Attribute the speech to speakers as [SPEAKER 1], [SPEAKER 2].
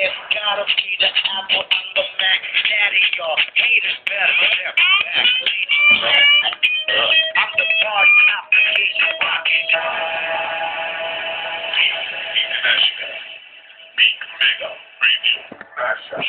[SPEAKER 1] It's gotta be the apple on the Mac. Daddy, y'all haters better step back. I'm the boss, application rocking.
[SPEAKER 2] International. Big Mega Radio. Mashup.